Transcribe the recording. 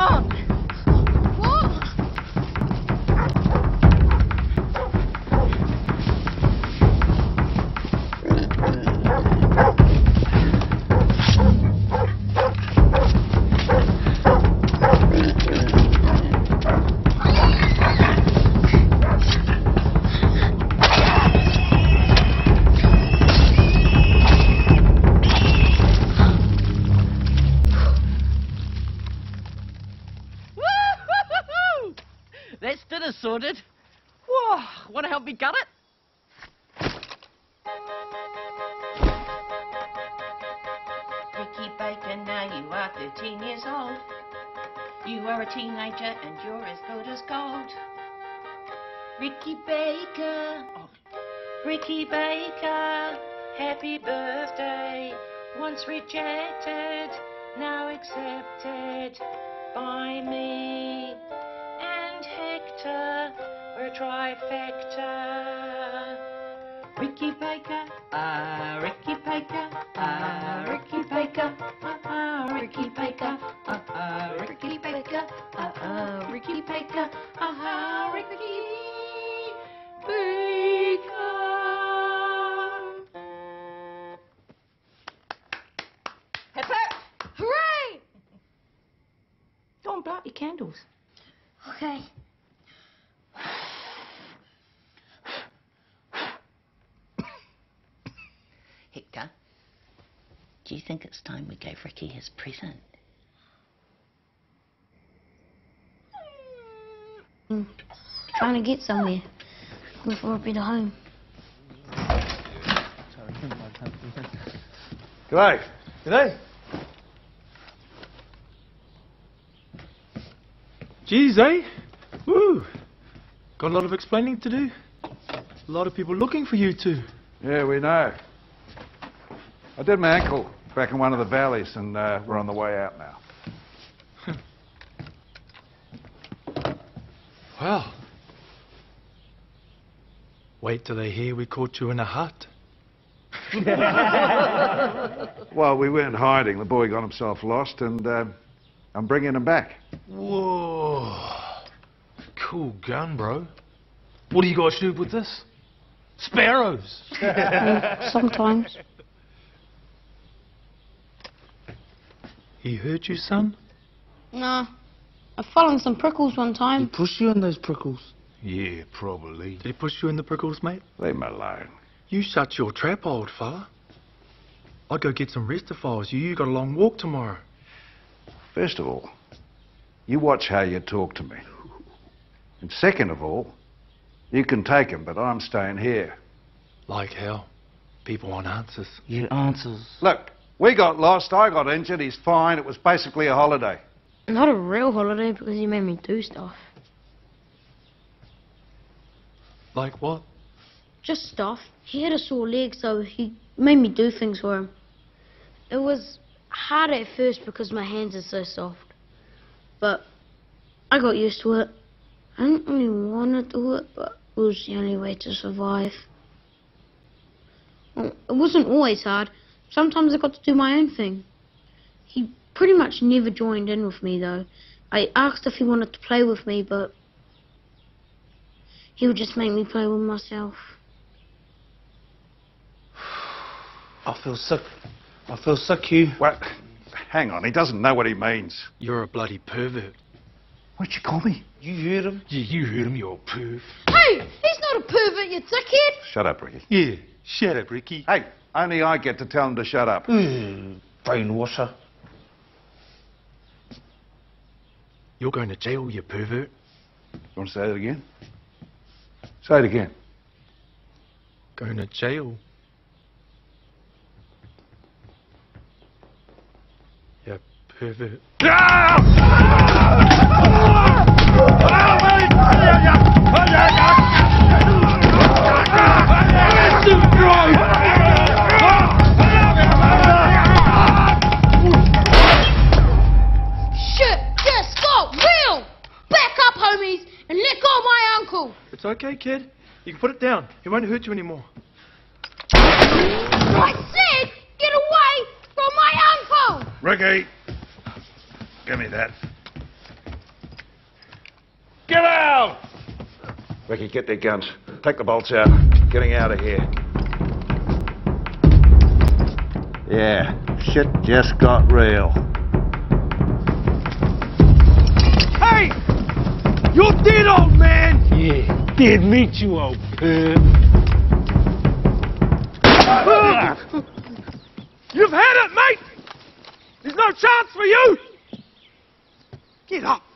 Tamam. Dinner sorted. Whoa, want to help me gut it? Ricky Baker, now you are 13 years old. You are a teenager and you're as good as gold. Ricky Baker, oh, Ricky Baker, happy birthday. Once rejected, now accepted by me and Hector. A trifecta. Ricky Baker, ah, Ricky Baker, ah, Ricky Baker, ah, ah, Ricky Baker, ah, ah, Ricky Baker, ah, ah, Ricky Baker, ah, ah, Ricky. Pepper, Hooray! and blow out your candles. Okay. Hector, do you think it's time we gave Ricky his present? Mm, trying to get somewhere before I be to home. G'day. G'day. Geez, eh? Woo! Got a lot of explaining to do. A lot of people looking for you two. Yeah, we know. I did my ankle back in one of the valleys, and uh, we're on the way out now. Well. Wait till they hear we caught you in a hut. Well, we weren't hiding. The boy got himself lost, and uh, I'm bringing him back. Whoa. Cool gun, bro. What do you guys shoot with this? Sparrows. Sometimes. He hurt you, son? Nah. I fell on some prickles one time. Push you in those prickles. Yeah, probably. Did he push you in the prickles, mate? Leave him alone. You shut your trap, old fella. I'd go get some rest if I was you. You got a long walk tomorrow. First of all, you watch how you talk to me. And second of all, you can take him, but I'm staying here. Like hell. People want answers. You answers. Look, we got lost. I got injured. He's fine. It was basically a holiday. Not a real holiday because he made me do stuff. Like what? Just stuff. He had a sore leg, so he made me do things for him. It was hard at first because my hands are so soft. But I got used to it. I didn't really want to do it, but it was the only way to survive. Well, it wasn't always hard. Sometimes I got to do my own thing. He pretty much never joined in with me, though. I asked if he wanted to play with me, but he would just make me play with myself. I feel sick. I feel sick, Hugh. Well, hang on. He doesn't know what he means. You're a bloody pervert. What'd you call me? You heard him? Yeah, you heard him, you old perv. Hey, he's not a pervert, you dickhead! Shut up, Ricky. Yeah, shut up, Ricky. Hey, only I get to tell him to shut up. Mm, brainwasher. You're going to jail, you pervert. You want to say that again? Say it again. Going to jail. You pervert. Shit, just got real! Back up, homies, and let go of my uncle! It's okay, kid. You can put it down. He won't hurt you anymore. I said, get away from my uncle! Ricky! Give me that. Get out! Ricky, get their guns. Take the bolts out. Getting out of here. Yeah, shit just got real. Hey! You're dead, old man! Yeah, dead meet you old perv. You've had it, mate! There's no chance for you! Get up!